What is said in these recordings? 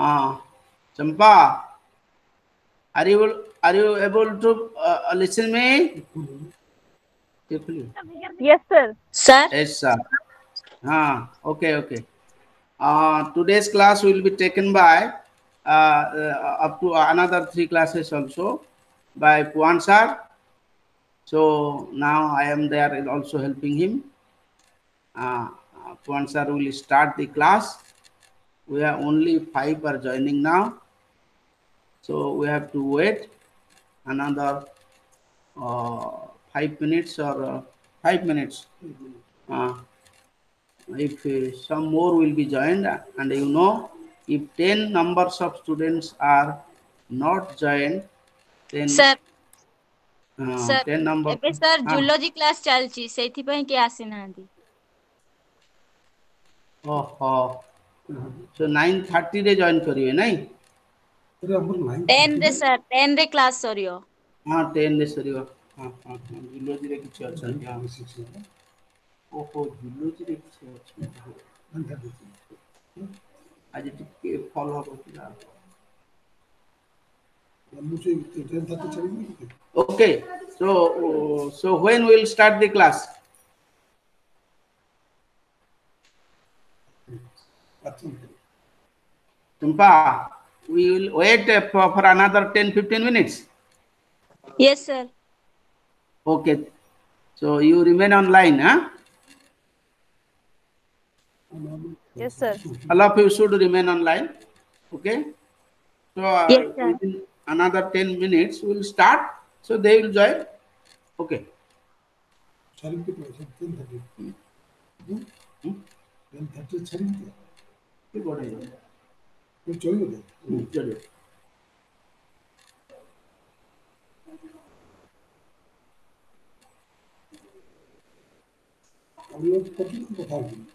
Uh, are you are you able to uh, listen me? Carefully. Yes, sir. Sir, Yes, sir. Ah, okay, okay. Uh, today's class will be taken by uh, uh, up to another three classes also by Puan sir. So now I am there and also helping him. Uh, uh, Puan sir will start the class. We are only five are joining now. So we have to wait another uh, five minutes or uh, five minutes. Uh, if uh, some more will be joined and you know if 10 numbers of students are not joined then sir, uh, sir, 10 number ଏବେ sir ହଁ। Zoology class ଚାଲିଛି ସେଇଥିପାଇଁ କେହି ଆସିନାହାନ୍ତି ଓହୋ सो 9:30 रे join करिवे नाही अरे हमर 9 10 रे सर 10 रे क्लास सरियो हाँ 10 रे सरियो हाँ हाँ जुलोजी रे किछ अच्छा हाँ सिक्स रे ओहो जुलोजी रे किछ अच्छा आज टिके फॉलो हो पिला okay so so when we will start the class Tumpa, we will wait uh, for, for another 10 15 minutes. yes sir Okay, so you remain online, huh? Yes, sir. All of you should remain online. Okay, so uh, Yes, within another 10 minutes we'll start. So they will join. Okay. Hmm, 이게 뭐래요? 저기도 돼. 6절이요. 우리가 버티는 거 봐야지.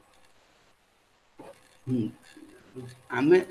응. 아무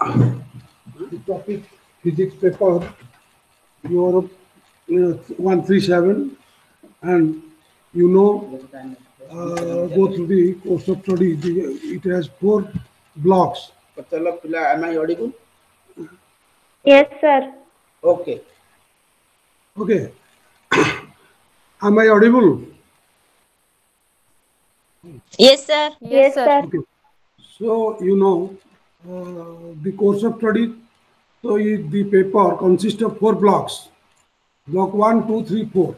the topic physics paper, Europe uh, 137, and you know, uh, go through the course of study. The- It has four blocks. Patala am I audible? Yes, sir. Okay. Okay. Am I audible? Yes, sir. Yes, sir. Okay. So, you know, the course of study, so the paper consists of four blocks. Block one, two, three, four.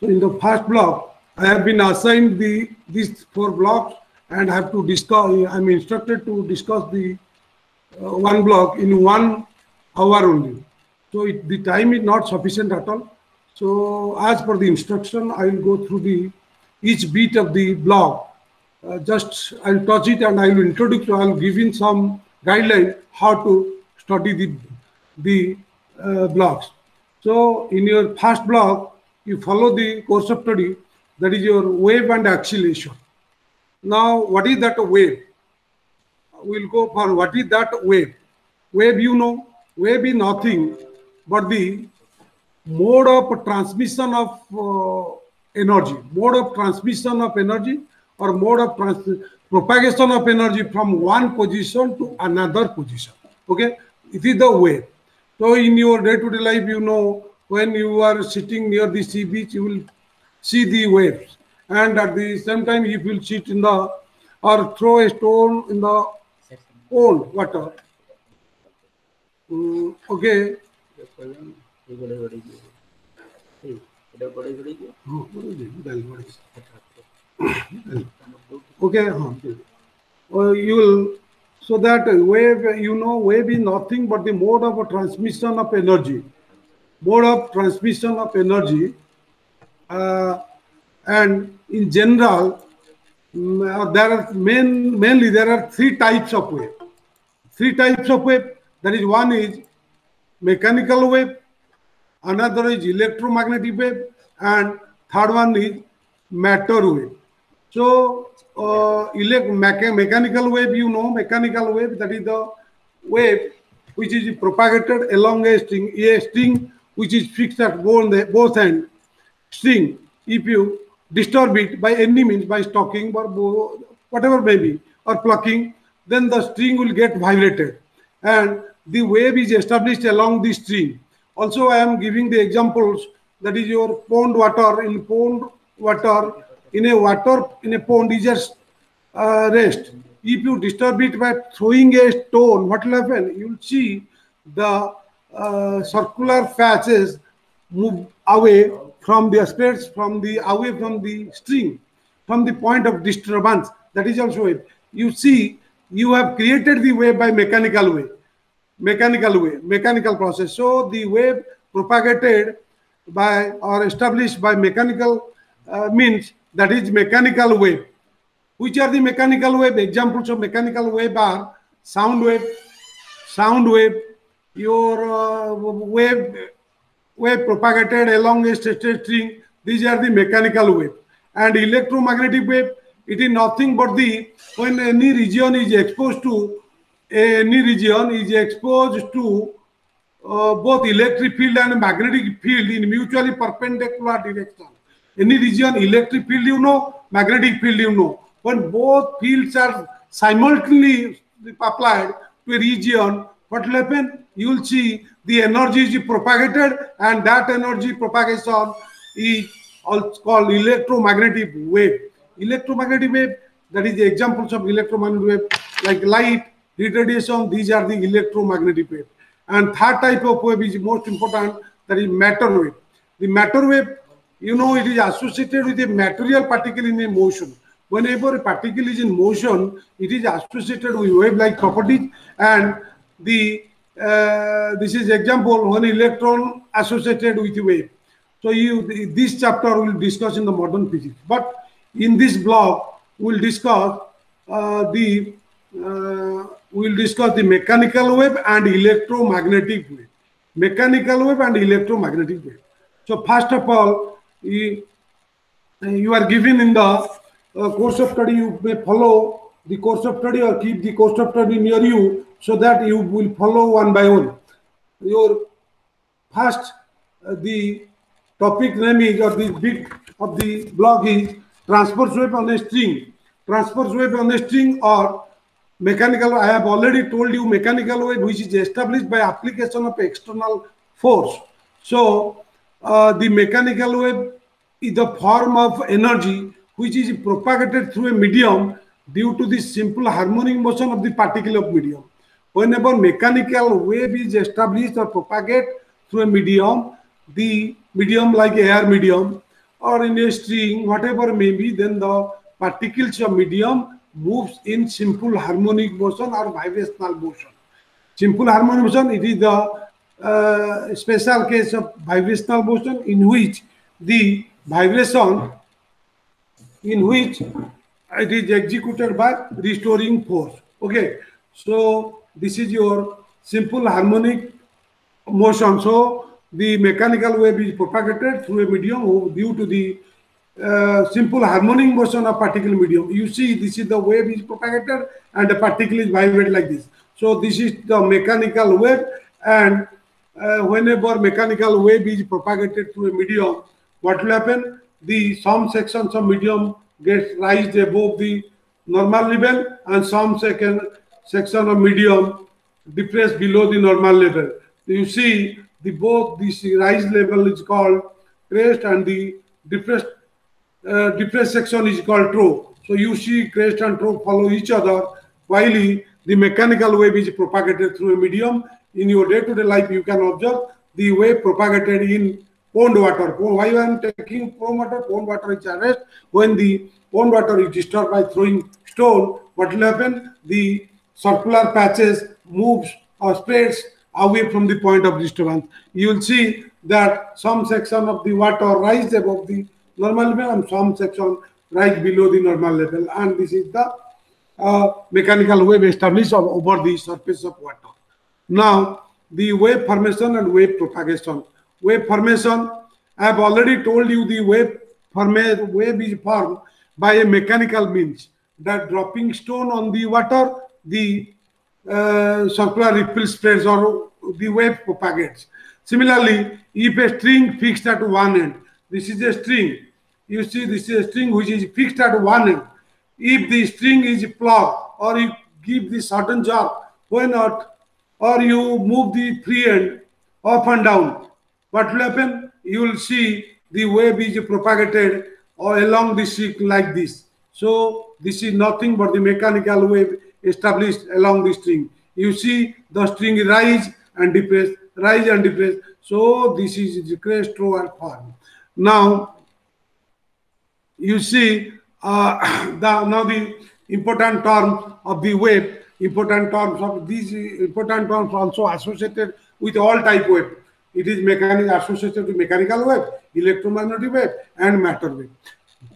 So in the first block, I have been assigned the, these four blocks and have to discuss, I'm instructed to discuss the uh, one block in one hour only. So it, the time is not sufficient at all. So as per the instruction, I will go through the each beat of the block. Uh, just I'll touch it and I will introduce. I'll give in some guideline how to study the the uh, blocks. So in your first block, you follow the course of study. That is your wave and acceleration. Now, what is that wave? We'll go for what is that wave? Wave, you know, wave is nothing but the mode of transmission of uh, energy, mode of transmission of energy or mode of trans- propagation of energy from one position to another position. Okay, it is the wave. So in your day-to-day life, you know, when you are sitting near the sea beach, you will see the waves. And at the same time, if you sit in the or throw a stone in the cold water. Mm, okay, Okay, uh, you will so that wave you know wave is nothing but the mode of transmission of energy, mode of transmission of energy, uh, and in general mm, uh, there are main mainly there are three types of wave, three types of wave. That is one is mechanical wave, another is electromagnetic wave, and third one is matter wave. So, uh, mechanical wave, you know, mechanical wave, that is the wave which is propagated along a string, a string which is fixed at both, both ends. String, if you disturb it by any means, by stocking or whatever may be, or plucking, then the string will get vibrated. And the wave is established along the string. Also, I am giving the examples that is your pond water in pond water in a water in a pond is just uh, rest. If you disturb it by throwing a stone, what will happen? You will see the uh, circular patches move away from the spreads from the away from the string, from the point of disturbance. That is also it. You see, you have created the wave by mechanical way mechanical way, mechanical process. So the wave propagated by or established by mechanical uh, means that is mechanical wave. Which are the mechanical wave? Examples of mechanical wave are sound wave, sound wave, your uh, wave wave propagated along a straight string. These are the mechanical wave. And electromagnetic wave, it is nothing but the when any region is exposed to any region is exposed to uh, both electric field and magnetic field in mutually perpendicular direction. Any region, electric field you know, magnetic field you know. When both fields are simultaneously applied to a region, what will happen? You will see the energy is propagated and that energy propagation is called electromagnetic wave. Electromagnetic wave, that is the examples of electromagnetic wave like light, heat radiation, these are the electromagnetic wave. And third type of wave is most important, that is matter wave. The matter wave, you know, it is associated with a material particle in a motion. Whenever a particle is in motion, it is associated with wave-like properties. And the uh, this is example when electron associated with wave. So you this chapter will discuss in the modern physics. But in this block, we'll discuss uh, the uh, we'll discuss the mechanical wave and electromagnetic wave. Mechanical wave and electromagnetic wave. So first of all, you, are given in the uh, course of study, you may follow the course of study or keep the course of study near you. so that you will follow one by one. Your first, uh, the topic name is, or the bit of the blog is transverse wave on a string. Transverse wave on a string or mechanical, I have already told you mechanical wave which is established by application of external force. So uh, the mechanical wave is the form of energy which is propagated through a medium due to the simple harmonic motion of the particle of medium. Whenever mechanical wave is established or propagate through a medium, the medium like air medium or in a string, whatever may be, then the particles of medium moves in simple harmonic motion or vibrational motion. Simple harmonic motion, it is the uh, special case of vibrational motion in which the vibration in which it is executed by restoring force. Okay, so this is your simple harmonic motion. So the mechanical wave is propagated through a medium due to the uh, simple harmonic motion of particle medium. You see, this is the wave is propagated and the particle is vibrated like this. So this is the mechanical wave and uh, whenever mechanical wave is propagated through a medium, what will happen? The some sections of medium gets raised above the normal level and some second section of medium depressed below the normal level. You see the both this rise level is called crest and the depressed uh, depressed section is called trough. So you see crest and trough follow each other while the mechanical wave is propagated through a medium. In your day-to-day -day life, you can observe the wave propagated in pond water. Why I am taking pond water? Pond water is arrest when the pond water is disturbed by throwing stone. What will happen? The circular patches moves or spreads away from the point of disturbance. You will see that some section of the water rise above the normal level and some section rise below the normal level. And this is the uh, mechanical wave established over the surface of water. Now, the wave formation and wave propagation wave formation. I have already told you the wave, form- wave is formed by a mechanical means that dropping stone on the water, the uh, circular ripple spreads or the wave propagates. Similarly, if a string fixed at one end, this is a string. You see, this is a string which is fixed at one end. If the string is plucked or you give the sudden jerk, why not? Or you move the free end up and down what will happen? You will see the wave is propagated or along the street like this. So this is nothing but the mechanical wave established along the string. You see the string rise and depress, rise and depress. So this is the crest and form. Now you see uh, the now the important term of the wave, important terms of these important terms also associated with all type wave. It is mechanical associated with mechanical wave, electromagnetic wave, and matter wave.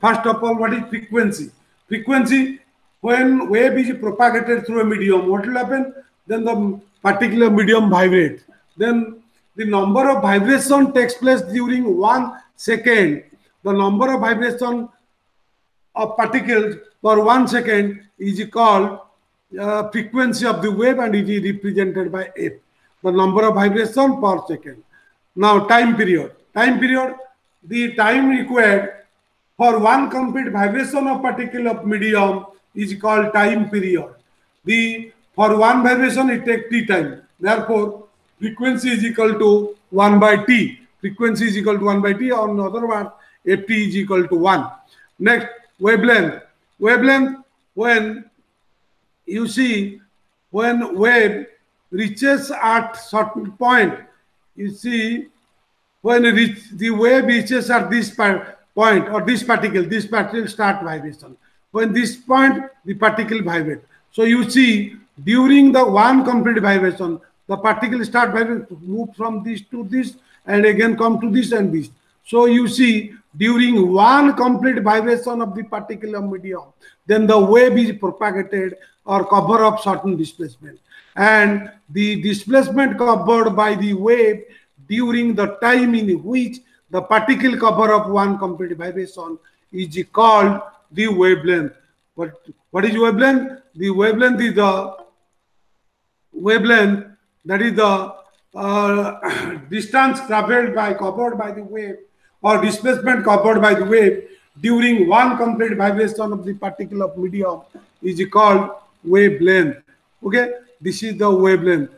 First of all, what is frequency? Frequency, when wave is propagated through a medium, what will happen? Then the particular medium vibrates. Then the number of vibration takes place during one second. The number of vibration of particles per one second is called uh, frequency of the wave and it is represented by F the number of vibration per second. Now time period. Time period, the time required for one complete vibration of particle medium is called time period. The for one vibration it takes t time. Therefore, frequency is equal to 1 by t. Frequency is equal to 1 by t. On other words, ft is equal to 1. Next, wavelength. Wavelength, when you see when wave reaches at certain point, you see, when reach, the wave reaches at this point or this particle, this particle start vibration. When this point, the particle vibrate. So you see, during the one complete vibration, the particle start vibrate, move from this to this, and again come to this and this. So you see, during one complete vibration of the particular medium, then the wave is propagated or cover up certain displacement and the displacement covered by the wave during the time in which the particle cover of one complete vibration is called the wavelength. What, what is wavelength? The wavelength is the wavelength, that is the uh, distance traveled by covered by the wave or displacement covered by the wave during one complete vibration of the particle of medium is called wavelength. Okay, this is the wavelength.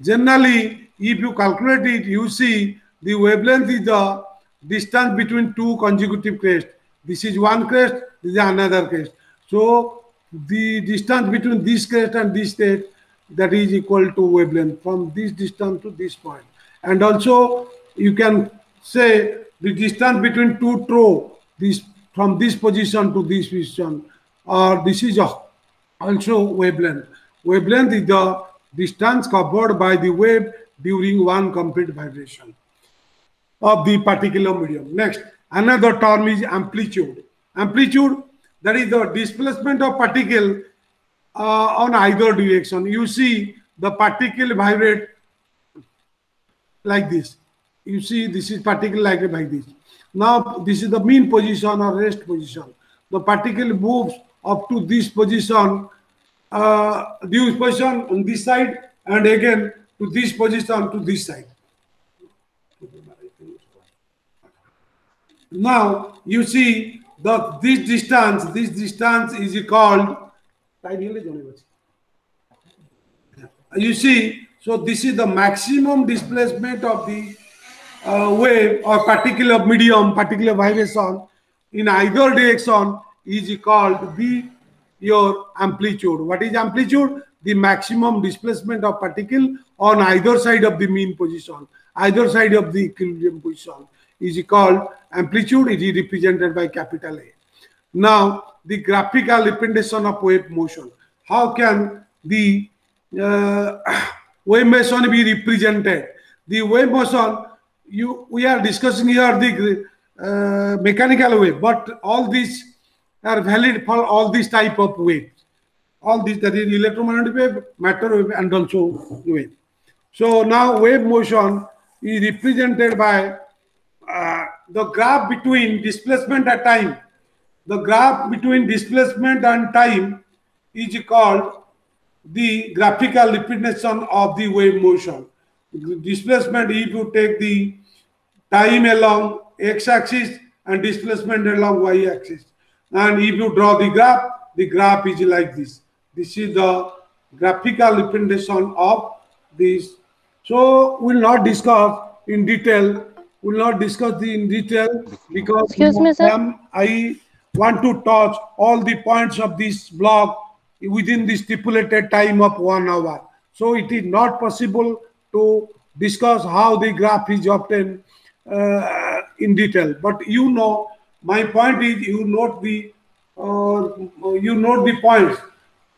Generally, if you calculate it, you see the wavelength is the distance between two consecutive crests. This is one crest, this is another crest. So the distance between this crest and this crest that is equal to wavelength from this distance to this point. And also you can say the distance between two throw this from this position to this position or this is also wavelength. Wavelength is the distance covered by the wave during one complete vibration of the particular medium. Next, another term is amplitude. Amplitude, that is the displacement of particle uh, on either direction. You see the particle vibrate like this. You see this is particle like, like this. Now this is the mean position or rest position. The particle moves up to this position, uh, this position on this side and again to this position to this side. Now you see that this distance, this distance is called. You see, so this is the maximum displacement of the uh, wave or particular medium, particular vibration in either direction is called the your amplitude. What is amplitude? The maximum displacement of particle on either side of the mean position, either side of the equilibrium position is called amplitude. It is represented by capital A. Now, the graphical representation of wave motion. How can the uh, wave motion be represented? The wave motion, you we are discussing here the uh, mechanical wave, but all these are valid for all these type of waves. All these that is electromagnetic wave, matter wave, and also wave. So now wave motion is represented by uh, the graph between displacement and time, the graph between displacement and time is called the graphical representation of the wave motion. Displacement, if you take the time along x-axis and displacement along y-axis. And if you draw the graph, the graph is like this. This is the graphical representation of this. So we'll not discuss in detail We will not discuss the in detail because Excuse me, sir. I want to touch all the points of this block within the stipulated time of one hour. So it is not possible to discuss how the graph is obtained uh, in detail. But you know, my point is you note the uh, you note the points.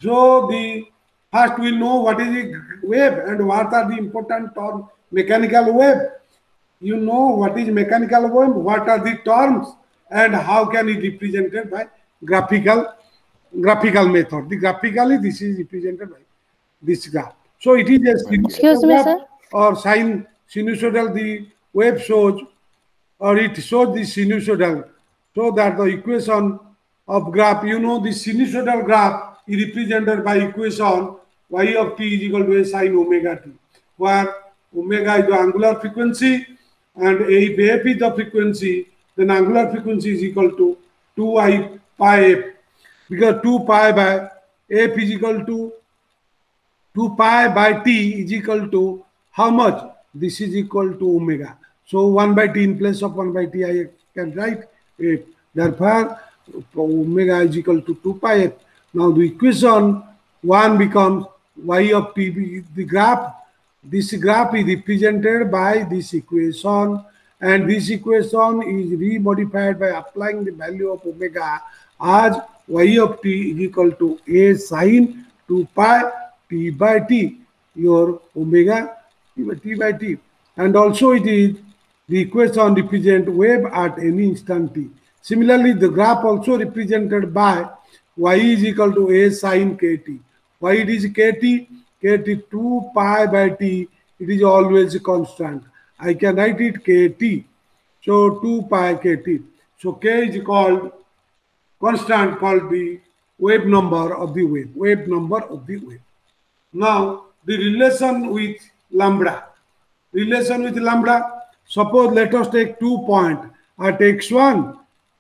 So the first we know what is the wave and what are the important term mechanical wave you know what is mechanical wave, what are the terms, and how can it be represented by graphical graphical method. The graphically this is represented by this graph. So it is a Excuse me, sir. or sine sinusoidal the wave shows or it shows the sinusoidal so that the equation of graph you know the sinusoidal graph is represented by equation y of t is equal to a sine omega t where omega is the angular frequency and if f is the frequency, then angular frequency is equal to 2i pi f because 2 pi by f is equal to 2 pi by t is equal to how much? This is equal to omega. So 1 by t in place of 1 by t I can write f. Therefore, omega is equal to 2 pi f. Now the equation 1 becomes y of t, the graph this graph is represented by this equation and this equation is remodified by applying the value of omega as y of t is equal to a sine 2 pi t by t your omega t by t and also it is the on represent wave at any instant t similarly the graph also represented by y is equal to a sine kt why it is kt kt 2 pi by t, it is always constant. I can write it kt. So 2 pi kt. So k is called constant called the wave number of the wave, wave number of the wave. Now the relation with lambda. Relation with lambda. Suppose let us take two point at x1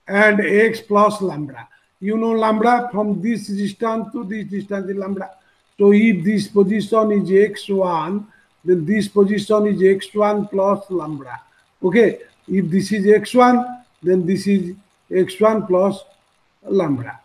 and x plus lambda. You know lambda from this distance to this distance is lambda. So if this position is x1, then this position is x1 plus lambda. Okay, if this is x1, then this is x1 plus lambda.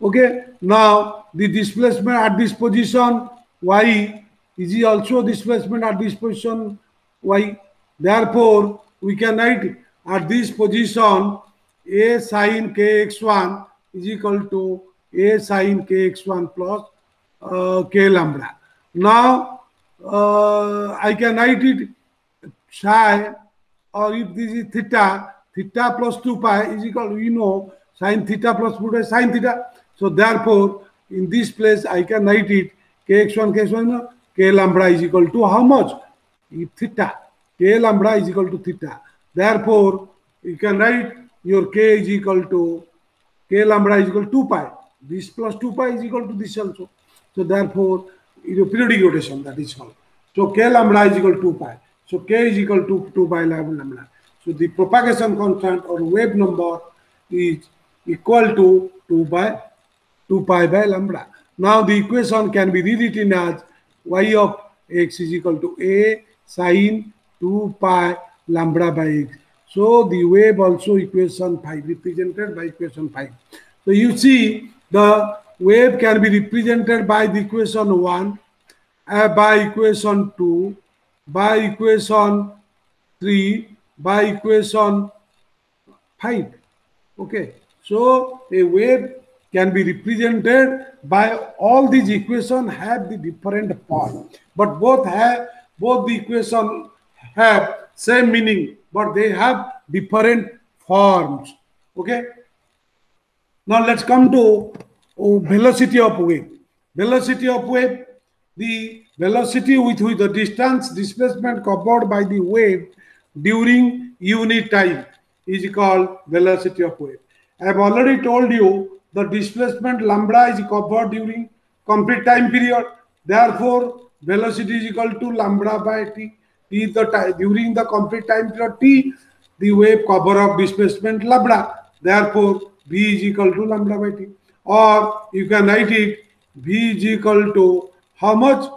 Okay, now the displacement at this position y is also displacement at this position y. Therefore, we can write at this position a sine kx1 is equal to a sine kx1 plus uh, k lambda. Now, uh, I can write it psi or if this is theta, theta plus 2 pi is equal to, you know, sine theta plus 2 pi sine theta. So therefore, in this place, I can write it kx1, kx1, k lambda is equal to how much? If theta. K lambda is equal to theta. Therefore, you can write your k is equal to k lambda is equal to 2 pi. This plus 2 pi is equal to this also. So therefore, it is periodic rotation that is all. So k lambda is equal to 2 pi. So k is equal to 2 pi lambda. So the propagation constant or wave number is equal to 2 by 2 pi by lambda. Now the equation can be rewritten as y of x is equal to a sine 2 pi lambda by x. So the wave also equation 5 represented by equation 5. So you see the wave can be represented by the equation 1, uh, by equation 2, by equation 3, by equation 5. Okay. So a wave can be represented by all these equations have the different part but both have both the equation have same meaning but they have different forms okay now let's come to oh, velocity of wave velocity of wave the velocity with which the distance displacement covered by the wave during unit time is called velocity of wave i have already told you the displacement lambda is covered during complete time period. Therefore, velocity is equal to lambda by t. During the complete time period t, the wave cover of displacement lambda. Therefore, v is equal to lambda by t. Or you can write it v is equal to how much?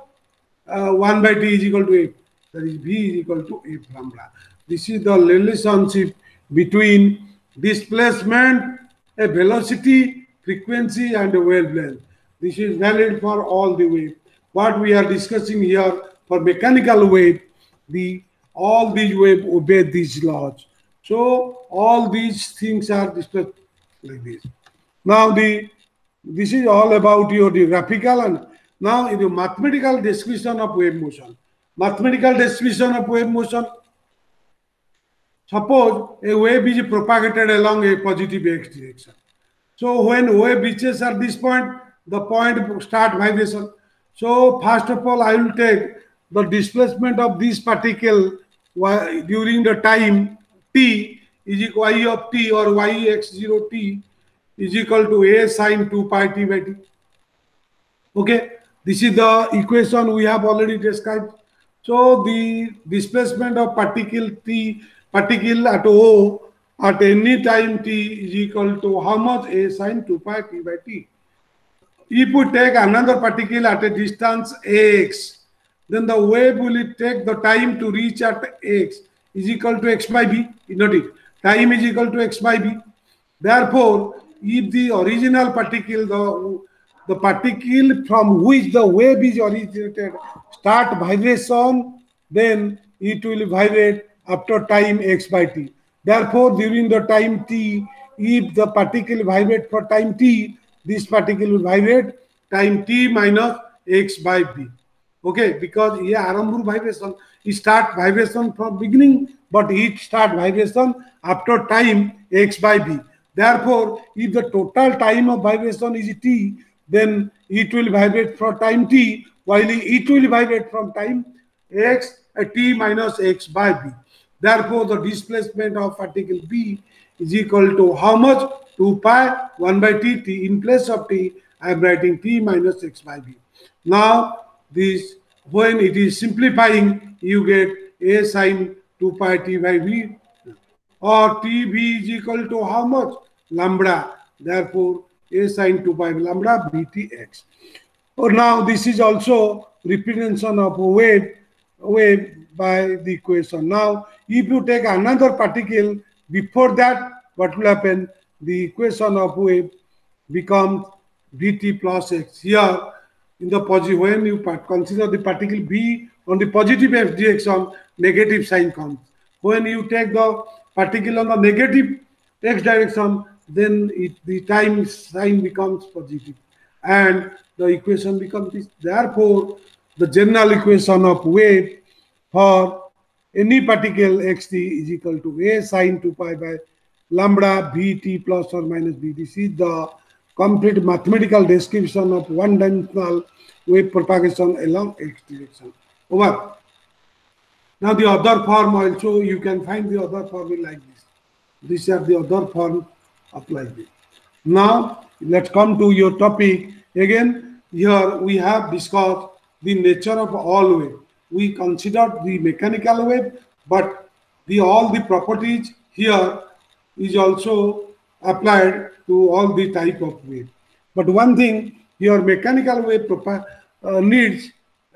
Uh, 1 by t is equal to 8. That is v is equal to 8 lambda. This is the relationship between displacement, a velocity, frequency and a wavelength. This is valid for all the wave. What we are discussing here for mechanical wave, the all these wave obey these laws. So all these things are discussed like this. Now the this is all about your graphical and now in the mathematical description of wave motion. Mathematical description of wave motion. Suppose a wave is propagated along a positive x direction. So when wave reaches at this point, the point start vibration. So first of all, I will take the displacement of this particle during the time t is equal y of t or y x0 t is equal to a sine 2 pi t by t. Okay, this is the equation we have already described. So the displacement of particle t particle at O at any time t is equal to how much a sine 2 pi t by t. If we take another particle at a distance x, then the wave will take the time to reach at x is equal to x by b. Note it. Time is equal to x by b. Therefore, if the original particle, the, the particle from which the wave is originated, start vibration, then it will vibrate after time x by t. Therefore, during the time t, if the particle vibrate for time t, this particle will vibrate time t minus x by b. Okay, because here arambur vibration, it start vibration from beginning, but it start vibration after time x by b. Therefore, if the total time of vibration is t, then it will vibrate for time t, while it will vibrate from time x uh, t minus x by b. Therefore, the displacement of particle B is equal to how much? 2 pi 1 by t, t. In place of t, I am writing t minus x by b. Now, this when it is simplifying, you get a sine 2 pi t by v or t v is equal to how much? Lambda. Therefore, a sine 2 pi lambda btx. Or now this is also representation of wave, wave by the equation. Now, if you take another particle before that, what will happen? The equation of wave becomes vt plus x. Here, in the positive, when you consider the particle b on the positive x direction, negative sign comes. When you take the particle on the negative x direction, then it, the time sign becomes positive and the equation becomes this. Therefore, the general equation of wave for any particle xt is equal to a sine 2 pi by lambda vt plus or minus b. This is the complete mathematical description of one-dimensional wave propagation along x direction. Over. Now the other form also, you can find the other form like this. These are the other form of applied. Now, let's come to your topic. Again, here we have discussed the nature of all wave. We considered the mechanical wave, but the all the properties here is also applied to all the type of wave. But one thing, your mechanical wave uh, needs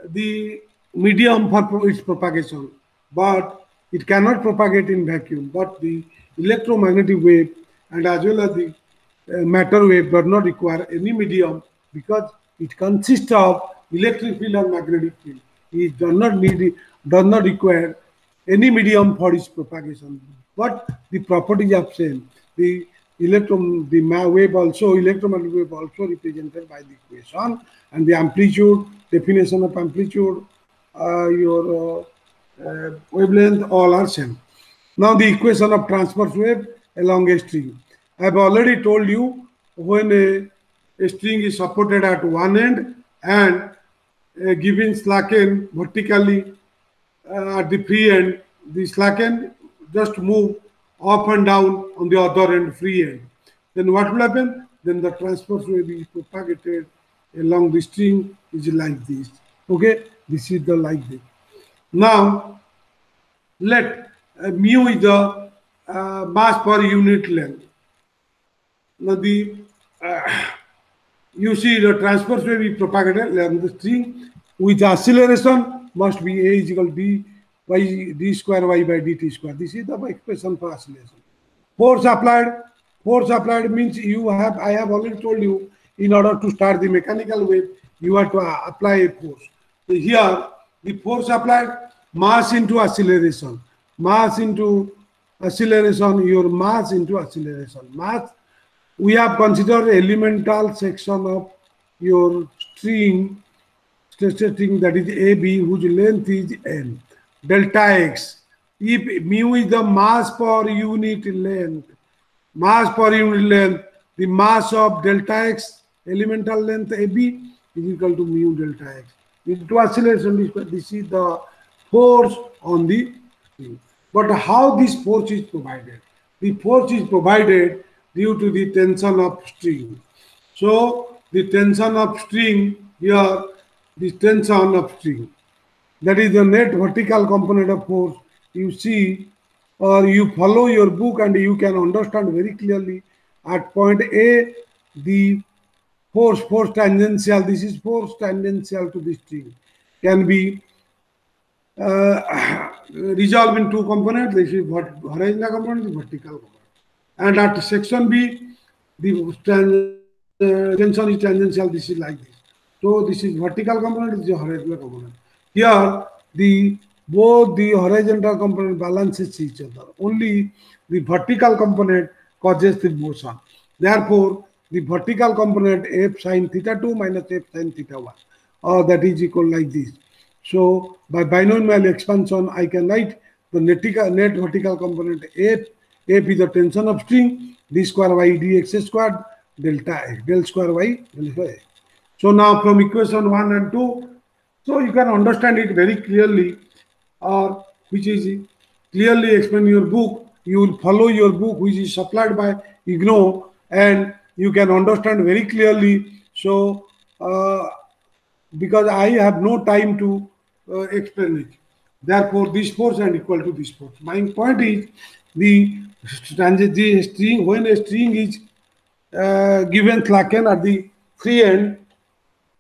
the medium for its propagation, but it cannot propagate in vacuum. But the electromagnetic wave and as well as the uh, matter wave does not require any medium because it consists of electric field and magnetic field. It does not need does not require any medium for its propagation. But the properties are same. The electron the wave also electromagnetic wave also represented by the equation and the amplitude definition of amplitude uh, your uh, uh, wavelength all are same. Now the equation of transverse wave along a string. I have already told you when a, a string is supported at one end and a given slacken vertically uh, at the free end, the slacken just move up and down on the other end free end. Then what will happen? Then the transverse will be propagated along the string is like this. Okay, this is the like this. Now let uh, mu is the uh, mass per unit length. Now the uh, you see the transverse wave be propagated along the string with acceleration must be a is equal to d y d square y by dt square. This is the expression for acceleration. Force applied. Force applied means you have I have already told you in order to start the mechanical wave you have to uh, apply a force. So here the force applied mass into acceleration mass into acceleration, your mass into acceleration. Mass, we have considered elemental section of your string, string that is AB, whose length is N. Delta X. If mu is the mass per unit length, mass per unit length, the mass of delta X, elemental length AB, is equal to mu delta X. Into acceleration, this is the force on the string. But how this force is provided? The force is provided due to the tension of string. So the tension of string here, the tension of string. That is the net vertical component of force. You see or you follow your book and you can understand very clearly at point A, the force, force tangential, this is force tangential to the string, can be uh, resolve in two components. This is horizontal component, the vertical component. And at section B, the uh, tension is tangential. This is like this. So this is vertical component, this is horizontal component. Here, the both the horizontal component balances each other. Only the vertical component causes the motion. Therefore, the vertical component f sine theta 2 minus f sine theta 1, or that is equal like this. So by binomial expansion, I can write the net, net vertical component F. F is the tension of string, d square y dx squared delta x, del square y delta x. So now from equation 1 and 2, so you can understand it very clearly or which is clearly explained in your book. You will follow your book which is supplied by IGNOU and you can understand very clearly. So uh, because I have no time to uh, explain it. Therefore, this force and equal to this force. My point is the, the string when a string is uh, given slacken at the free end,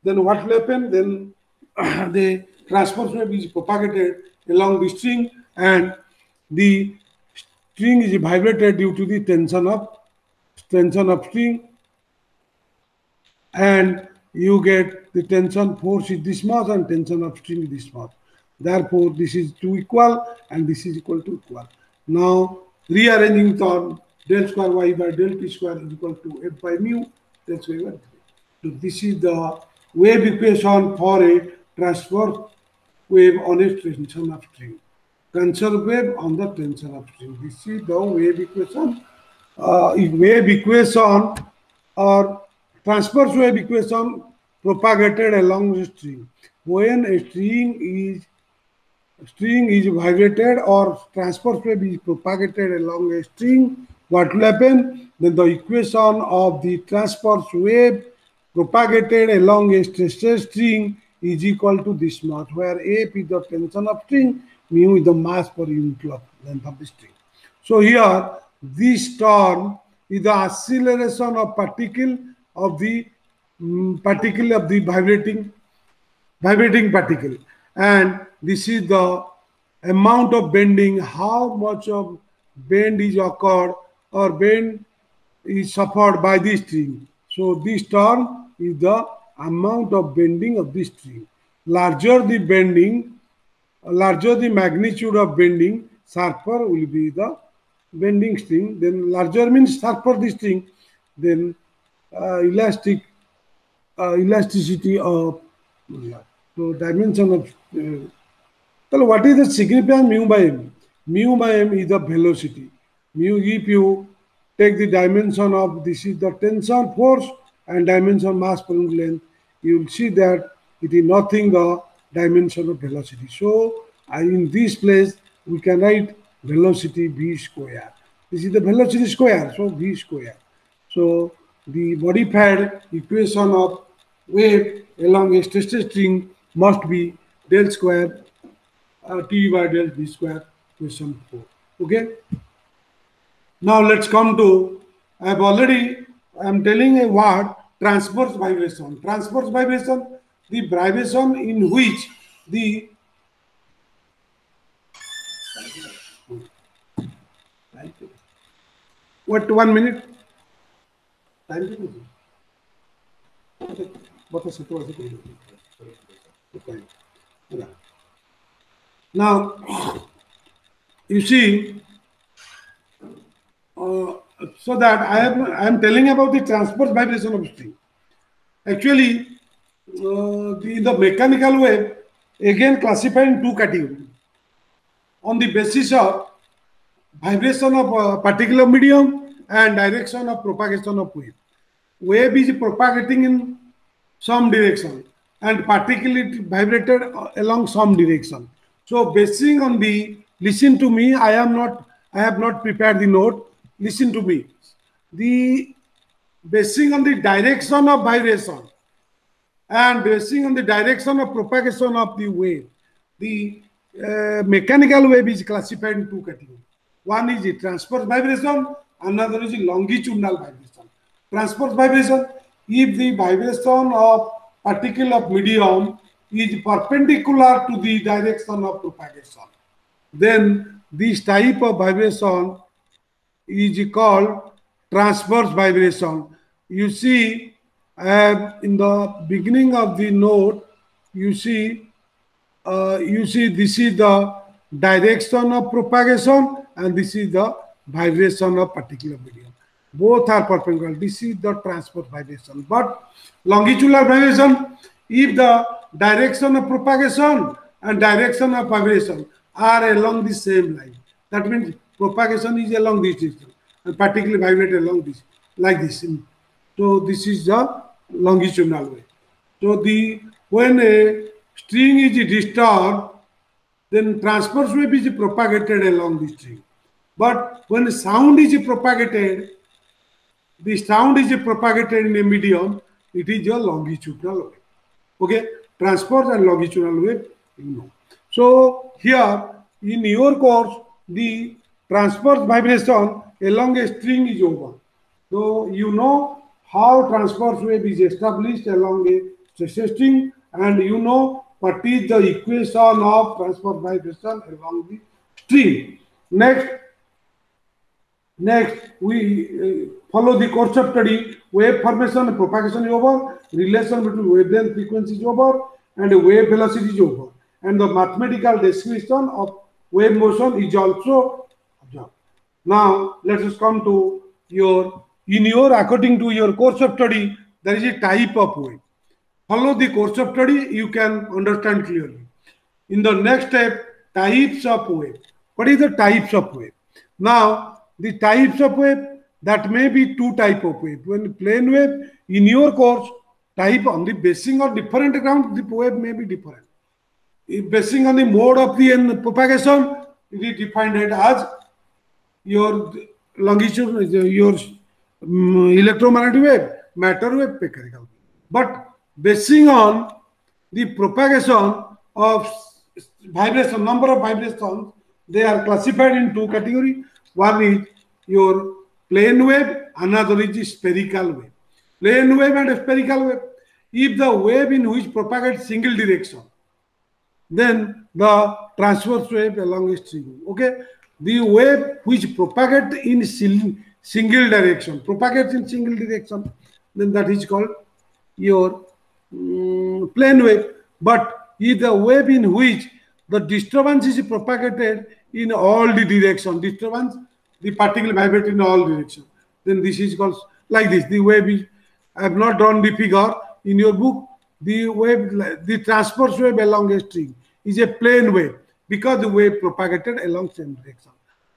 then what will happen? Then the transverse wave is propagated along the string and the string is vibrated due to the tension of tension of string and you get the tension force is this much and tension of string is this much. Therefore, this is 2 equal and this is equal to equal. Now, rearranging on del square y by del t square is equal to f by mu del square by 3. So this is the wave equation for a transverse wave on a tension of string. Tensor wave on the tension of string. This is the wave equation. Uh, wave equation or transverse wave equation propagated along the string. When a string is string is vibrated or transverse wave is propagated along a string, what will happen? Then the equation of the transverse wave propagated along a string is equal to this much, where F is the tension of string, mu is the mass per unit length of the string. So here, this term is the acceleration of particle of the mm, particle of the vibrating vibrating particle and this is the amount of bending how much of bend is occurred or bend is suffered by this string so this term is the amount of bending of this string larger the bending larger the magnitude of bending sharper will be the bending string. Then larger means sharper the string. Then uh, elastic uh, elasticity of so dimension of uh, so what is the significance mu by m? Mu by m is the velocity. Mu if you take the dimension of this is the tension force and dimension mass per unit length you will see that it is nothing the dimension of velocity. So uh, in this place we can write velocity v square. This is the velocity square so v square. So the modified equation of wave along a stressed string must be del square uh, t by del v square question 4 okay? Now let's come to i have already i am telling a word transverse vibration. Transverse vibration, the vibration in which the what one minute? Time now you see uh, so that I am I am telling about the transverse vibration of string. Actually, uh, the, the mechanical wave again classified two categories on the basis of vibration of a particular medium and direction of propagation of wave. Wave is propagating in some direction and particularly vibrated along some direction. So basing on the, listen to me, I am not, I have not prepared the note, listen to me. The basing on the direction of vibration and basing on the direction of propagation of the wave, the uh, mechanical wave is classified in two categories. One is the transverse vibration, another is the longitudinal vibration. Transverse vibration, if the vibration of particle of medium is perpendicular to the direction of propagation, then this type of vibration is called transverse vibration. You see, uh, in the beginning of the note, you see, uh, you see this is the direction of propagation and this is the vibration of particular medium. Both are perpendicular. This is the transverse vibration. But longitudinal vibration, if the direction of propagation and direction of vibration are along the same line, that means propagation is along this distance and particularly vibrate along this, like this. So this is the longitudinal way. So the when a string is disturbed, then transverse wave is propagated along the string. But when sound is propagated, the sound is propagated in a medium, it is a longitudinal wave. Okay, transverse and longitudinal wave you know. So here in your course, the transverse vibration along a string is over. So you know how transverse wave is established along a string and you know what is the equation of transverse vibration along the string. Next, next we uh, follow the course of study. Wave formation and propagation is over. Relation between wavelength frequency is over and wave velocity is over. And the mathematical description of wave motion is also. Now let us come to your in your according to your course of study there is a type of wave. Follow the course of study you can understand clearly. In the next step types of wave. What is the types of wave? Now the types of wave that may be two type of wave. When plane wave in your course type on the basing of different ground the wave may be different. If basing on the mode of the propagation it is defined as your longitudinal, your mm, electromagnetic wave matter wave pe karega. But basing on the propagation of vibration number of vibrations they are classified in two category. One is your plane wave another is spherical wave. Plane wave and spherical wave. If the wave in which propagates single direction then the transverse wave along a single. okay? The wave which propagate in single direction, propagates in single direction, then that is called your mm, plane wave. But if the wave in which the disturbance is propagated in all the direction, disturbance, the particle vibrate in all direction, then this is called like this. The wave is, I have not drawn the figure in your book. The wave, the transverse wave along a string is a plane wave because the wave propagated along same direction.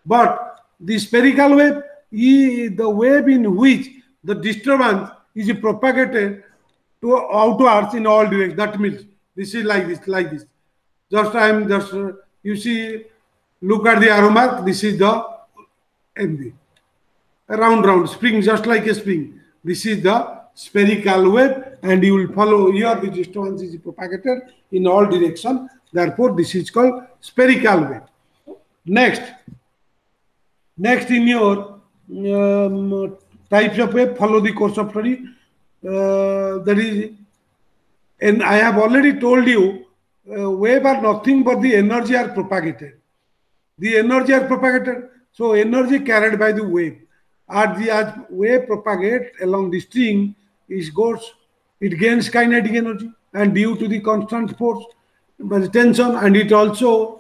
But the spherical wave is the wave in which the disturbance is propagated to outwards in all directions. That means this is like this, like this. Just I am just uh, you see, look at the arrow mark. This is the MV. A round round spring, just like a spring. This is the spherical wave, and you will follow here the disturbance is propagated in all direction. Therefore, this is called spherical wave. Next, next in your um, types of wave, follow the course of study. Uh, that is, and I have already told you, uh, wave are nothing but the energy are propagated. The energy are propagated. So energy carried by the wave. As the as wave propagate along the string, it goes, it gains kinetic energy, and due to the constant force, but the tension, and it also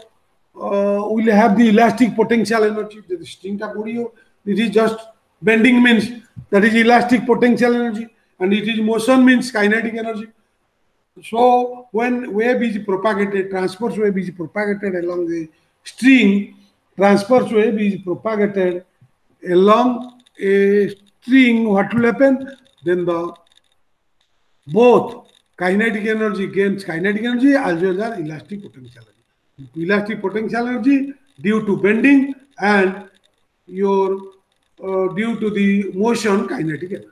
uh, will have the elastic potential energy. The string টা ঘুরিয়েও, it is just bending means that is elastic potential energy, and it is motion means kinetic energy. So when wave is propagated, transverse wave is propagated along the string, transverse wave is propagated along a string, what will happen? Then the both kinetic energy gains kinetic energy as well as elastic potential energy. Elastic potential energy due to bending and your uh, due to the motion kinetic energy.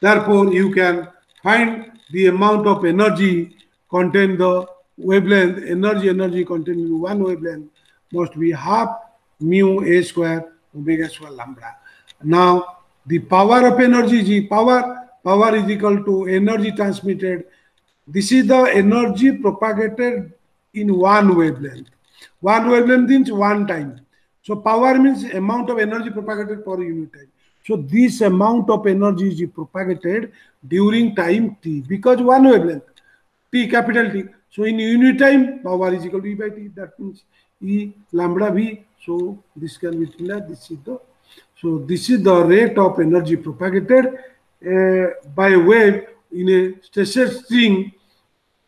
Therefore, you can find the amount of energy contained the wavelength, energy, energy contained in one wavelength must be half mu a square omega square lambda. Now, the power of energy is power, power is equal to energy transmitted. This is the energy propagated in one wavelength. One wavelength means one time. So power means amount of energy propagated per unit time. So this amount of energy is propagated during time t because one wavelength t capital T. So in unit time power is equal to E by T. That means E lambda V. So this can be written this is the so this is the rate of energy propagated uh, by wave in a stressed string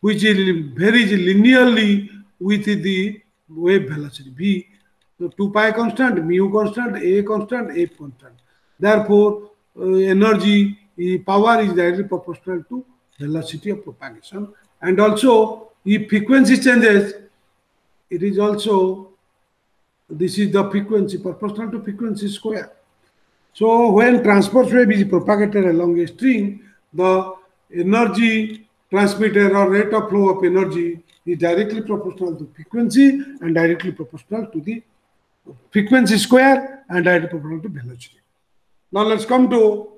which varies linearly with the wave velocity v. So 2 pi constant, mu constant, a constant, f constant. Therefore, uh, energy uh, power is directly proportional to velocity of propagation. And also, if frequency changes, it is also this is the frequency proportional to frequency square. So when transverse wave is propagated along a string, the energy transmitted or rate of flow of energy is directly proportional to frequency and directly proportional to the frequency square and directly proportional to velocity. Now let's come to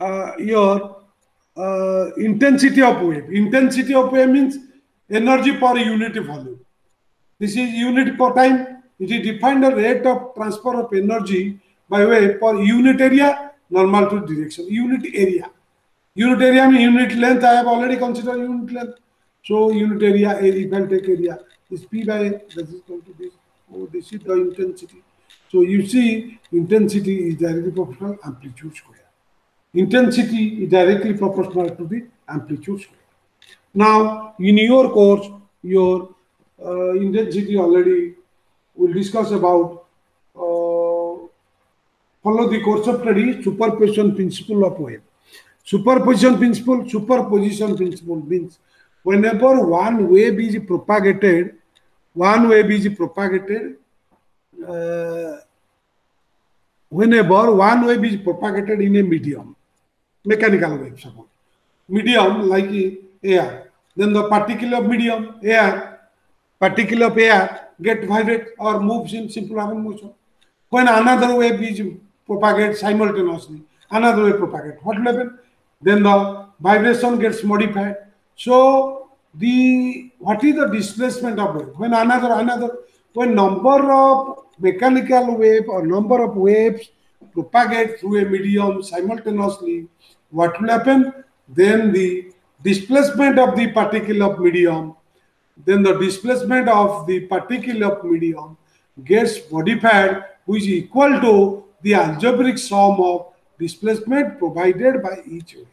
uh, your uh, intensity of wave. Intensity of wave means energy per unit volume. This is unit per time. It is defined the rate of transfer of energy by wave per unit area, normal to direction. Unit area. Unit area means unit length. I have already considered unit length. So unit area, I take area, is P by equal to this. Oh, this is the intensity. So you see, intensity is directly proportional amplitude square. Intensity is directly proportional to the amplitude square. Now, in your course, your uh, intensity already will discuss about uh, follow the course of study superposition principle of wave. Superposition principle, superposition principle means whenever one wave is propagated, one wave is propagated, uh, whenever one wave is propagated in a medium, mechanical wave suppose, medium like air, then the particle of medium, air, particle of air get vibrate or moves in simple harmonic motion. When another wave is propagated simultaneously, another wave propagate, what will happen? Then the vibration gets modified. So the what is the displacement of wave? When another another when number of mechanical wave or number of waves propagate through a medium simultaneously, what will happen? Then the displacement of the particle of medium, then the displacement of the particle of medium gets modified, which is equal to the algebraic sum of displacement provided by each wave.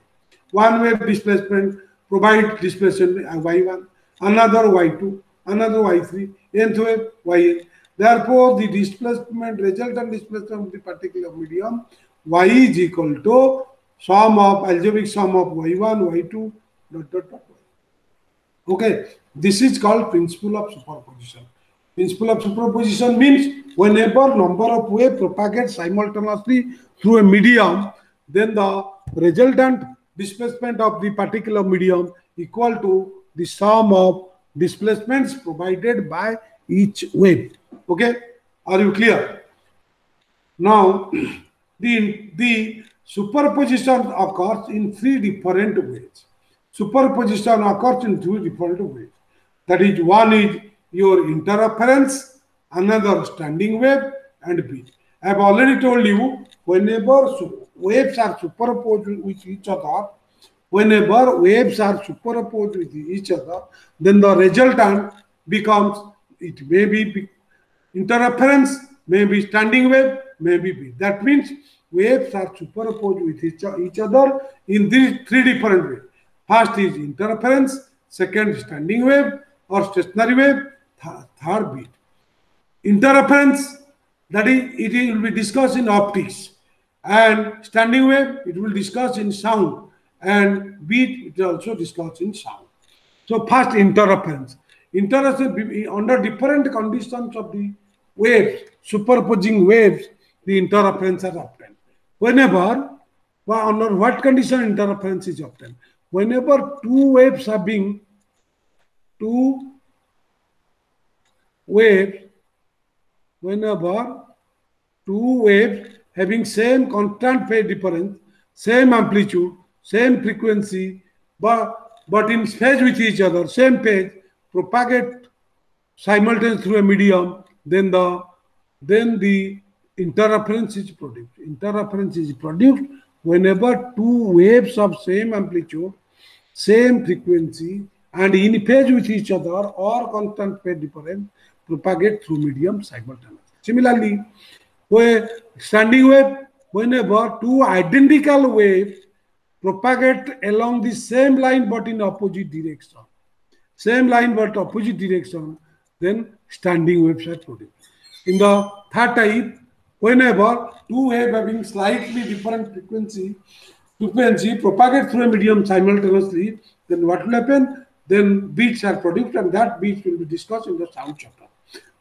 Uh, one wave displacement provide displacement y1, another y2, another y3, nth wave yn. Therefore, the displacement resultant displacement of the particular medium y is equal to sum of algebraic sum of y1, y2, dot dot dot. Okay, this is called principle of superposition. Principle of superposition means whenever number of wave propagate simultaneously through a medium, then the resultant displacement of the particular medium equal to the sum of displacements provided by each wave. Okay, are you clear? Now, the, the superposition occurs in three different ways. Superposition occurs in two different ways. That is, one is your interference, another standing wave, and beat. I have already told you whenever waves are superposed with each other, whenever waves are superposed with each other, then the resultant becomes it may be interference, may be standing wave, may be beat. That means waves are superposed with each, each other in these three different ways. First is interference, second standing wave or stationary wave, th third beat. Interference, that is, it will be discussed in optics. And standing wave, it will discuss in sound. And beat, it also discussed in sound. So first interference. Interference under different conditions of the waves, superposing waves, the interference is obtained. Whenever, under what condition interference is obtained? Whenever two waves are being, two waves, whenever two waves having same constant phase difference, same amplitude, same frequency, but, but in phase with each other, same phase, propagate simultaneously through a medium, then the then the interference is produced. Interference is produced whenever two waves of same amplitude, same frequency, and in phase with each other or constant phase difference propagate through medium simultaneously. Similarly, where standing wave, whenever two identical waves propagate along the same line but in opposite direction, same line but opposite direction, then standing waves are produced. In the third type, whenever two waves having slightly different frequency, frequency propagate through a medium simultaneously, then what will happen? Then beats are produced and that beats will be discussed in the sound chapter.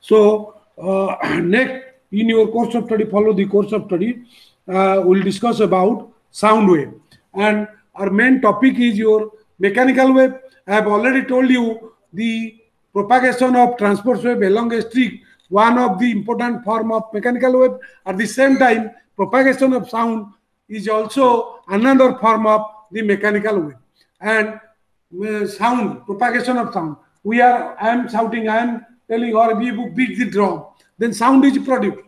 So uh, next in your course of study, follow the course of study, uh, we'll discuss about sound wave. And our main topic is your Mechanical wave, I have already told you the propagation of transverse wave along a string, one of the important form of mechanical wave. At the same time, propagation of sound is also another form of the mechanical wave. And uh, sound, propagation of sound. We are, I am shouting, I am telling, or you beat the drum, then sound is produced.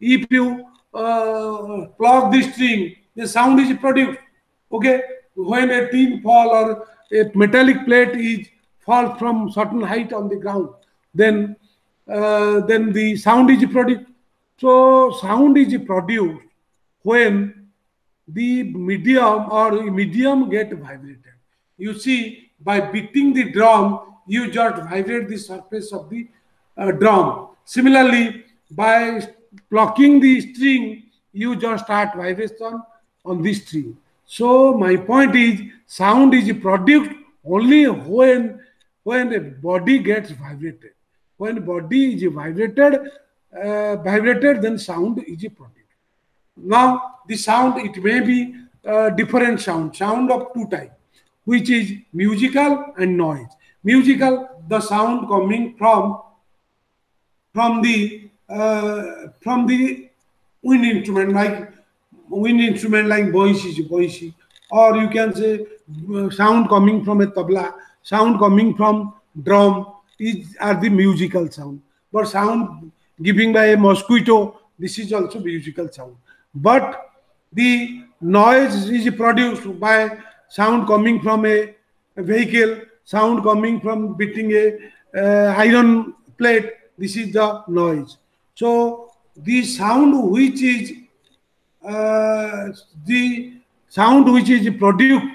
If you uh, plug the string, the sound is produced. Okay, when a tin fall or a metallic plate is fall from certain height on the ground, then uh, then the sound is produced. So sound is produced when the medium or medium get vibrated. You see, by beating the drum, you just vibrate the surface of the drum. Similarly, by plucking the string, you just start vibration on this string. So my point is, sound is produced only when when a body gets vibrated. When body is vibrated, uh, vibrated, then sound is produced. Now, the sound, it may be uh, different sound, sound of two types, which is musical and noise. Musical, the sound coming from from the uh, from the wind instrument like wind instrument like boishi, boishi, or you can say uh, sound coming from a tabla, sound coming from drum is are the musical sound. But sound giving by a mosquito, this is also musical sound. But the noise is produced by sound coming from a, vehicle, sound coming from beating a uh, iron plate. This is the noise. So the sound which is uh, the sound which is produced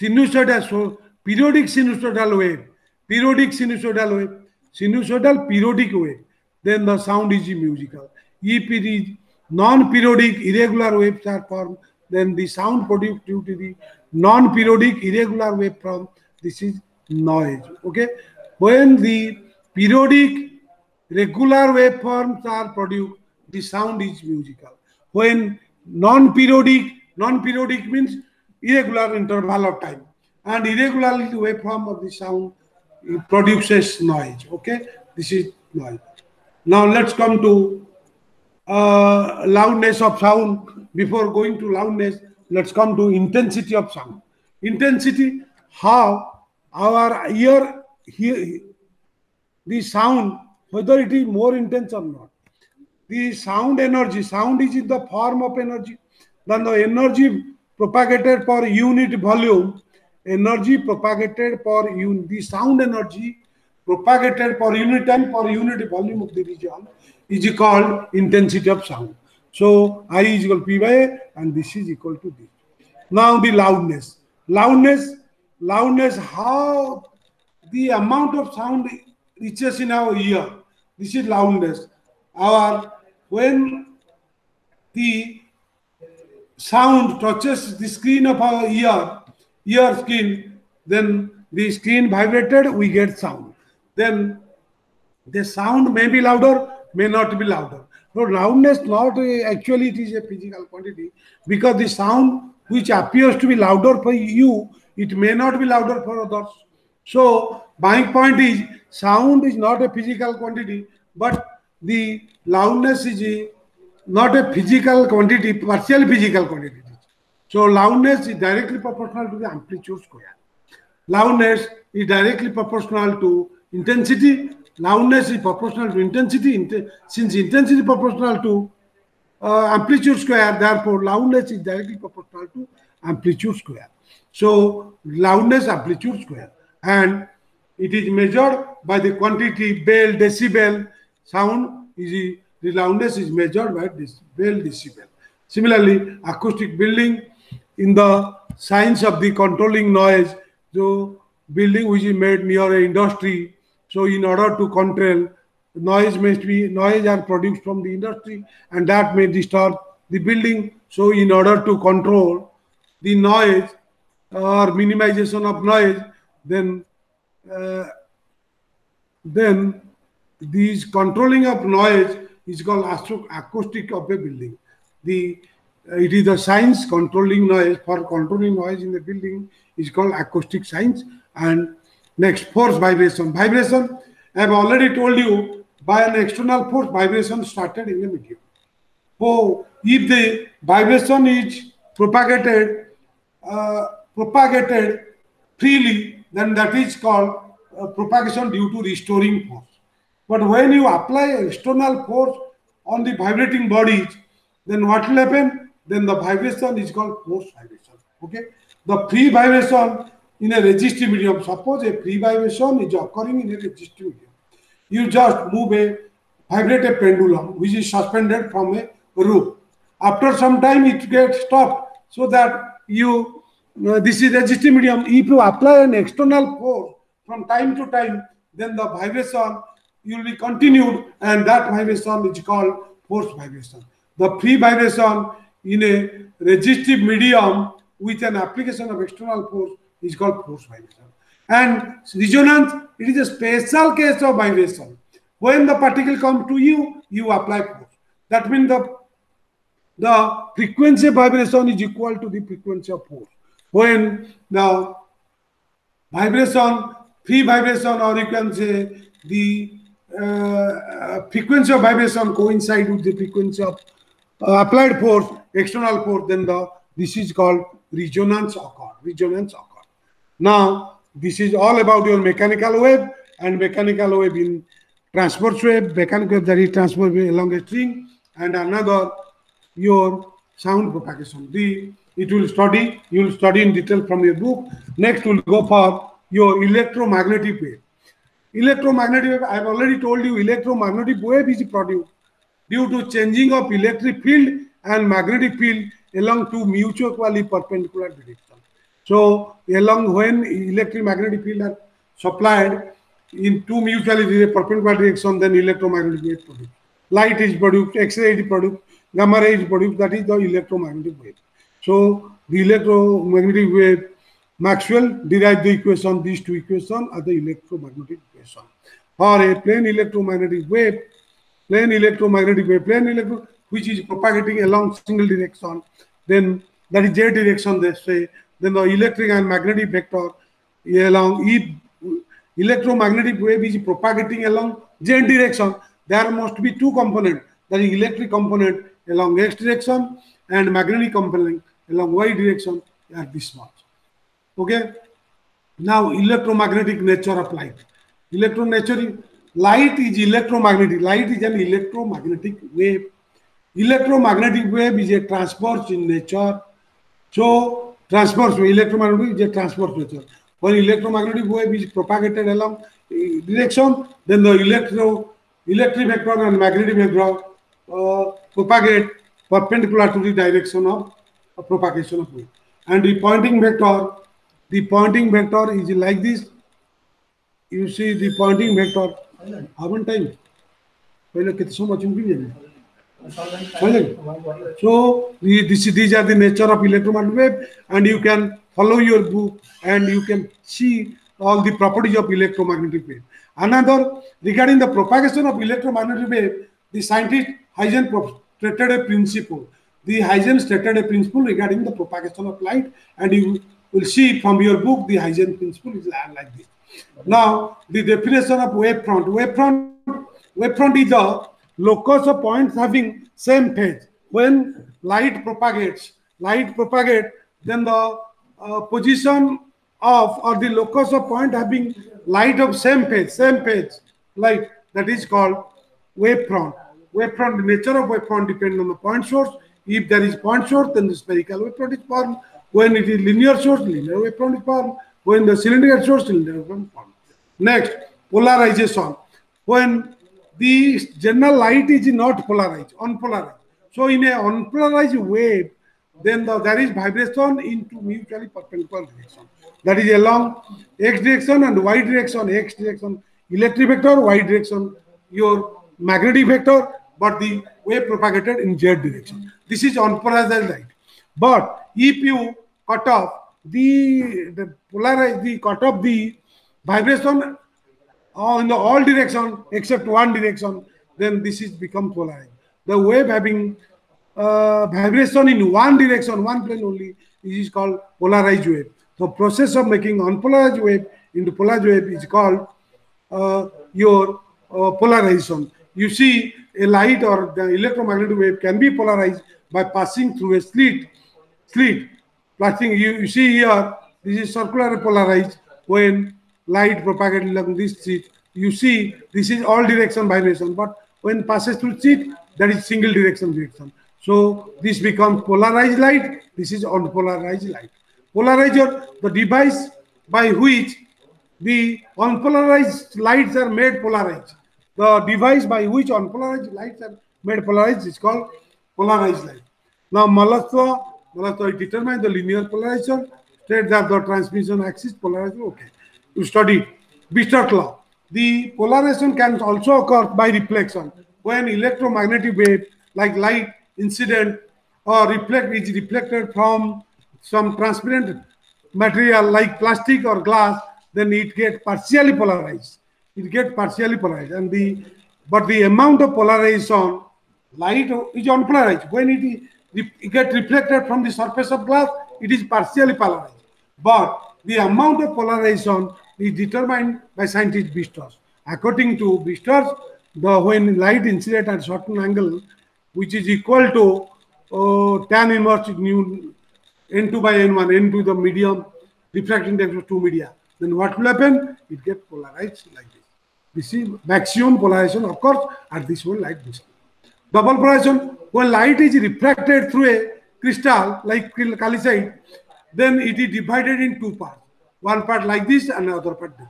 sinusoidal so periodic sinusoidal wave periodic sinusoidal wave sinusoidal periodic wave then the sound is musical if it is non-periodic irregular waves are formed then the sound produced due to the non-periodic irregular waveform this is noise okay when the periodic regular waveforms are produced. The sound is musical. When non-periodic non-periodic means irregular interval of time. And irregular waveform of the sound produces noise. Okay? This is noise. Now let's come to uh, loudness of sound. Before going to loudness let's come to intensity of sound. Intensity how our ear hear the sound whether it is more intense or not the sound energy sound is in the form of energy then the energy propagated per unit volume energy propagated per unit the sound energy propagated per unit time per unit volume of the region is called intensity of sound so I is equal to P by A and this is equal to this. Now the loudness. Loudness, loudness, how the amount of sound reaches in our ear. This is loudness. Our when the sound touches the screen of our ear, ear skin, then the screen vibrated, we get sound. Then the sound may be louder, may not be louder. So loudness not uh, actually it is a physical quantity because the sound which appears to be louder for you, it may not be louder for others. So my point is sound is not a physical quantity, but the loudness is not a physical quantity, partial physical quantity. So loudness is directly proportional to the amplitude square. Loudness is directly proportional to intensity loudness is proportional to intensity. Since intensity is proportional to uh, amplitude square, therefore loudness is directly proportional to amplitude square. So loudness amplitude square and it is measured by the quantity bel decibel sound is the loudness is measured by this bel decibel. Similarly, acoustic building in the science of the controlling noise, so building which is made near a industry so in order to control, noise must be noise are produced from the industry and that may disturb the building. So in order to control the noise or minimization of noise, then uh, then this controlling of noise is called acoustic of a building. The it is the science controlling noise. For controlling noise in the building is called acoustic science. And next force vibration. Vibration i have already told you by an external force vibration started in the medium. So if the vibration is propagated uh, propagated freely then that is called uh, propagation due to restoring force but when you apply external force on the vibrating bodies then what will happen then the vibration is called force vibration. Okay. The free vibration in a resistive medium, suppose a free vibration is occurring in a resistive medium. You just move a vibrate a pendulum which is suspended from a roof. After some time it gets stopped so that you uh, this is resistive medium. If you apply an external force from time to time, then the vibration will be continued and that vibration is called force vibration. The free vibration in a resistive medium with an application of external force is called force vibration. And resonance, it is a special case of vibration. When the particle comes to you, you apply force. That means the, the frequency of vibration is equal to the frequency of force. When the vibration, free vibration, or you can say the uh, frequency of vibration coincide with the frequency of uh, applied force, external force, then the this is called resonance occur. Resonance occur. Now, this is all about your mechanical wave and mechanical wave in transverse wave, mechanical wave that is transverse wave along a string, and another your sound propagation. The it will study, you will study in detail from your book. Next, we'll go for your electromagnetic wave. Electromagnetic wave, I have already told you, electromagnetic wave is produced due to changing of electric field and magnetic field along two mutually perpendicular directions. So along when electric magnetic field are supplied in two mutually perpendicular directions, then electromagnetic wave produced. Light is produced, X-ray is produced, gamma ray is produced, that is the electromagnetic wave. So the electromagnetic wave, Maxwell derived the equation, these two equations are the electromagnetic equation. For a plane electromagnetic wave, plane electromagnetic wave, plane electro, which is propagating along single direction, then that is z direction, they say, then the electric and magnetic vector along if electromagnetic wave is propagating along z direction, there must be two components, that is electric component along x direction and magnetic component along y direction at this much. Okay. Now electromagnetic nature of light. Electron nature light is electromagnetic. Light is an electromagnetic wave. Electromagnetic wave is a transverse in nature. So transverse wave, electromagnetic is a transverse nature. When electromagnetic wave is propagated along direction, then the electro electric vector and magnetic vector uh, propagate perpendicular to the direction of, of propagation of wave. And the Poynting vector, the Poynting vector is like this. You see the Poynting vector. Haven't time. पहले कितने So this these are the nature of electromagnetic wave, and you can follow your book and you can see all the properties of electromagnetic wave. Another regarding the propagation of electromagnetic wave, the scientist Huygens stated a principle. The Huygens stated a principle regarding the propagation of light, and you will see from your book the Huygens principle is like this now, the definition of wavefront. Wavefront, wavefront is the locus of points having same phase. When light propagates, light propagate, then the uh, position of or the locus of point having light of same phase, same phase, light that is called wave wavefront. Wavefront, the nature of wavefront depends on the point source. If there is point source, then the spherical wavefront is formed. When it is linear source, linear wavefront is formed. When the cylindrical source, cylindrical wavefront formed. Next, polarization. When the general light is not polarized, unpolarized. So in a unpolarized wave, then the, there is vibration into mutually perpendicular direction. That is along x direction and y direction, x direction, electric vector, y direction, your magnetic vector, but the wave propagated in z direction. This is unpolarized light. But if you cut off the, the polarize the cut off the vibration in the all direction except one direction, then this is become polarized. The wave having uh, vibration in one direction, one plane only, is called polarized wave. The process of making unpolarized wave into polarized wave is called uh, your uh, polarization. You see, a light or the electromagnetic wave can be polarized by passing through a slit. Slit. Passing, you, you see here, this is circular polarized. When light propagated along this slit, you see this is all direction vibration. But when passes through slit, that is single direction direction. So this becomes polarized light. This is unpolarized light. Polarizer, the device by which the unpolarized lights are made polarized. The device by which unpolarized lights are made polarized is called polarized light. Now, Malus law, Malus law determines the linear polarization, state that the transmission axis polarized. Okay, you studied Brewster law. The polarization can also occur by reflection when electromagnetic wave like light incident or reflect is reflected from some transparent material like plastic or glass, then it get partially polarized. It get partially polarized, and the but the amount of polarization light is unpolarized. When it get reflected from the surface of glass, it is partially polarized. But the amount of polarization is determined by scientist Brewster. According to Brewster, the when light incident at certain angle, which is equal to uh, tan inverse nu n2 by n1, n2 the medium refracting index of two media. Then what will happen? It gets polarized like this. This is maximum polarization, of course, at this one like this. Double polarization, when light is refracted through a crystal like calcite, then it is divided in two parts. One part like this and another part this.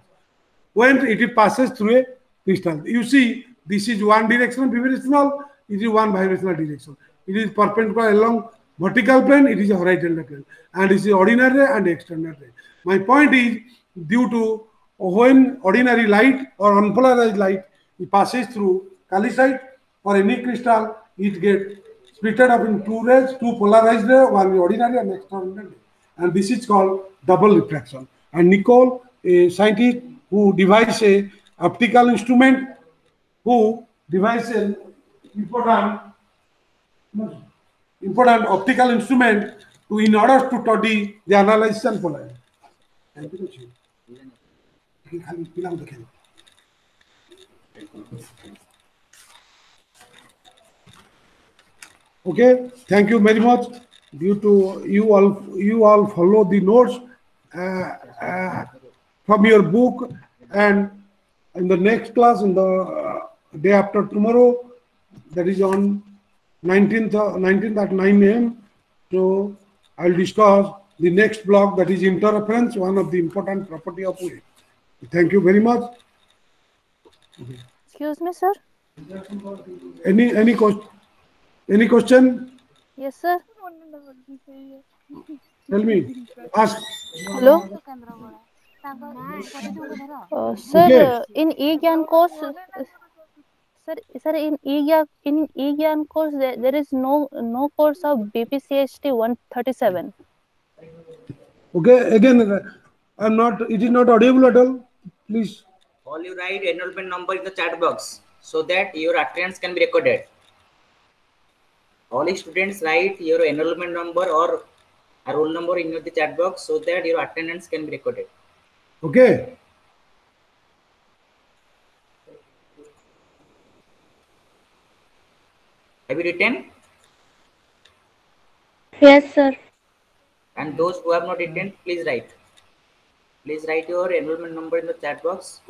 When it passes through a crystal, you see this is one direction vibrational, it is one vibrational direction. It is perpendicular along vertical plane, it is a horizontal plane, and it is ordinary and external ray. My point is due to when ordinary light or unpolarized light passes through calcite or any crystal, it gets split up in two rays, two polarized rays, one ordinary and ray. And this is called double refraction. And Nicol, a scientist who devised a optical instrument, who devised an important important optical instrument to in order to study the analysis and polarization. Okay, thank you very much. Due to you all, you all follow the notes uh, uh, from your book, and in the next class, in the uh, day after tomorrow, that is on 19th, uh, 19th at 9 a.m. So I'll discuss the next block that is interference, one of the important property of wave. Thank you very much. Excuse me, sir. Any any question? Any question? Yes, sir. Tell me. Ask. Hello. Uh, sir, Okay. in e-gyan course, uh, sir, sir, in e-gyan in e-gyan course, there, there is no no course of BPCHT 137. Okay. Again, I'm not. It is not audible at all. Please. all you write enrollment number in the chat box so that your attendance can be recorded all students write your enrollment number or a roll number in the chat box so that your attendance can be recorded Okay. have you written Yes, sir. and those who have not written please write please write your enrollment number in the chat box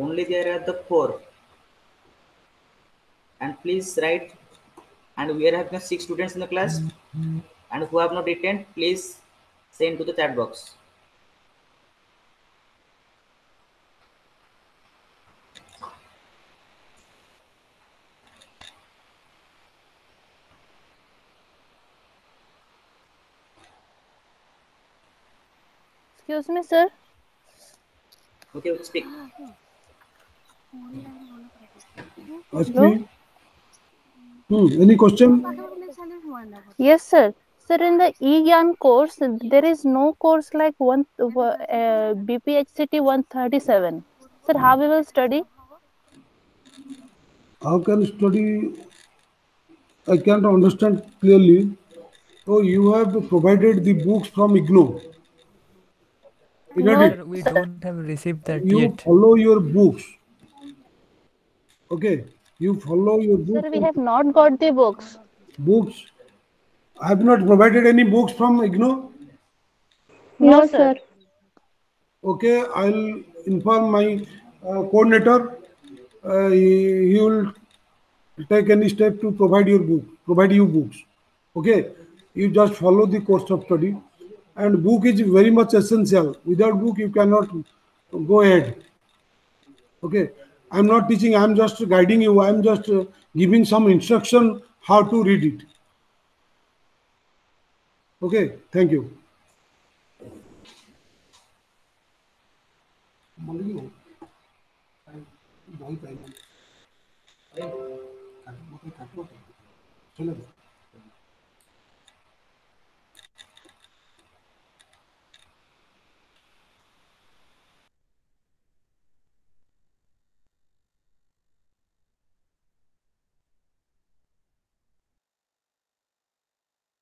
only there are the four. And please write and we are having six students in the class. And who have not written please send to the chat box. Excuse me, sir. okay speak Ask me. Hmm. Any question? Yes, sir. Sir, in the e-GYAN course, there is no course like one uh, BPHCT 137. Sir, how we will study? How can study? I can't understand clearly. So you have provided the books from IGNO. No. Sir, we don't have received that You yet. You follow your books. Okay. You follow your books. Sir, we have not got the books. books. I have not provided any books from IGNOU. No, sir. Okay, I'll inform my uh, coordinator. Uh, he, he will take any step to provide your book, provide you books. Okay, you just follow the course of study, and book is very much essential. Without book, you cannot go ahead. Okay, I'm not teaching, I'm just guiding you, I'm just uh, giving some instruction how to read it. Okay, thank you.